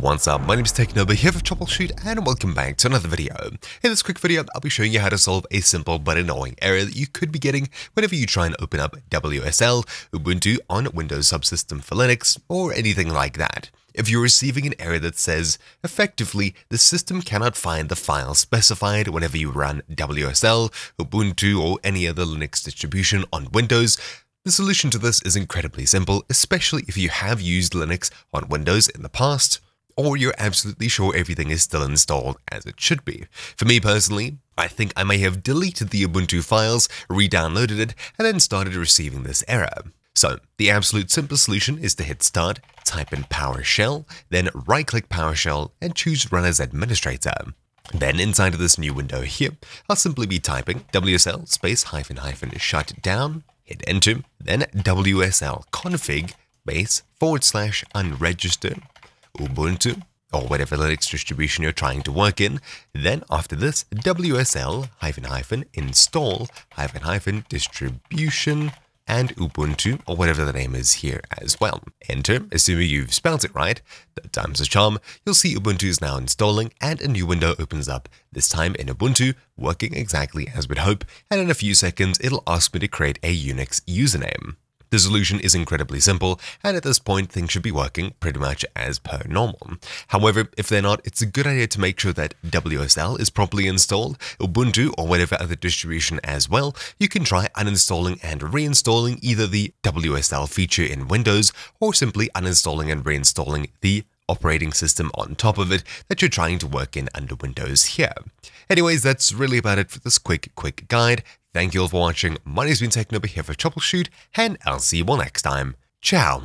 What's up, my name is TechNobo here for TroubleChute and welcome back to another video. In this quick video, I'll be showing you how to solve a simple but annoying error that you could be getting whenever you try and open up WSL, Ubuntu on Windows Subsystem for Linux, or anything like that. If you're receiving an error that says, effectively, the system cannot find the file specified whenever you run WSL, Ubuntu, or any other Linux distribution on Windows, the solution to this is incredibly simple, especially if you have used Linux on Windows in the past, or you're absolutely sure everything is still installed as it should be. For me personally, I think I may have deleted the Ubuntu files, re-downloaded it, and then started receiving this error. So, the absolute simplest solution is to hit start, type in PowerShell, then right-click PowerShell and choose Run as Administrator. Then inside of this new window here, I'll simply be typing WSL space hyphen hyphen shut down, hit enter, then WSL config base forward slash unregister Ubuntu, or whatever Linux distribution you're trying to work in. Then after this, WSL hyphen hyphen install hyphen hyphen distribution and Ubuntu, or whatever the name is here as well. Enter, assuming you've spelled it right. Third time's a charm. You'll see Ubuntu is now installing and a new window opens up, this time in Ubuntu, working exactly as we'd hope, and in a few seconds it'll ask me to create a Unix username. The solution is incredibly simple, and at this point things should be working pretty much as per normal. However, if they're not, it's a good idea to make sure that WSL is properly installed, Ubuntu or whatever other distribution as well. You can try uninstalling and reinstalling either the WSL feature in Windows or simply uninstalling and reinstalling the operating system on top of it that you're trying to work in under Windows here. Anyways, that's really about it for this quick, quick guide. Thank you all for watching. My name's been TechNobo here for TroubleChute, and I'll see you all next time. Ciao.